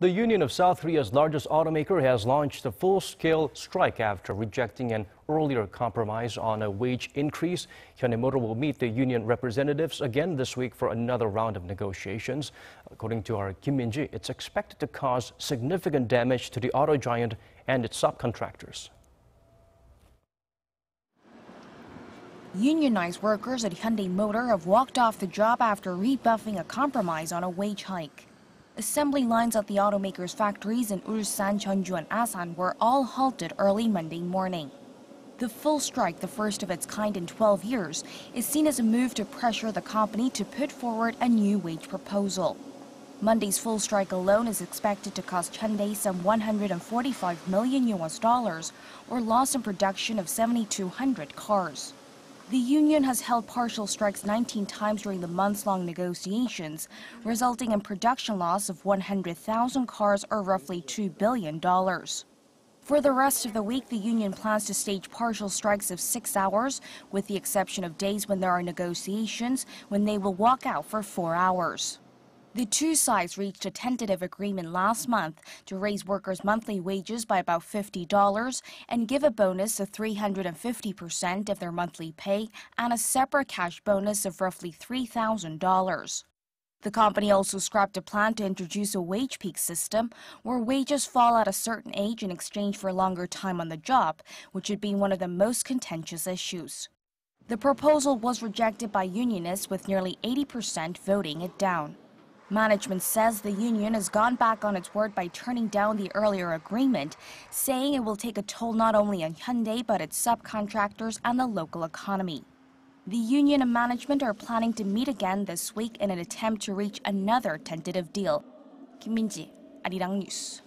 The Union of South Korea's largest automaker has launched a full-scale strike after rejecting an earlier compromise on a wage increase. Hyundai Motor will meet the union representatives again this week for another round of negotiations. According to our Kim Min-ji, it's expected to cause significant damage to the auto giant and its subcontractors. Unionized workers at Hyundai Motor have walked off the job after rebuffing a compromise on a wage hike. Assembly lines at the automaker's factories in Ulsan, Jeonju, and Asan were all halted early Monday morning. The full strike, the first of its kind in 12 years, is seen as a move to pressure the company to put forward a new wage proposal. Monday's full strike alone is expected to cost Hyundai some 145 million US dollars, or loss in production of 7,200 cars. The union has held partial strikes 19 times during the months-long negotiations, resulting in production loss of 100,000 cars or roughly $2 billion. For the rest of the week, the union plans to stage partial strikes of six hours, with the exception of days when there are negotiations, when they will walk out for four hours. The two sides reached a tentative agreement last month to raise workers' monthly wages by about $50 and give a bonus of 350% of their monthly pay and a separate cash bonus of roughly $3,000. The company also scrapped a plan to introduce a wage peak system where wages fall at a certain age in exchange for longer time on the job, which had been one of the most contentious issues. The proposal was rejected by unionists with nearly 80% voting it down. Management says the union has gone back on its word by turning down the earlier agreement, saying it will take a toll not only on Hyundai but its subcontractors and the local economy. The union and management are planning to meet again this week in an attempt to reach another tentative deal. Kim Min-ji, Arirang News.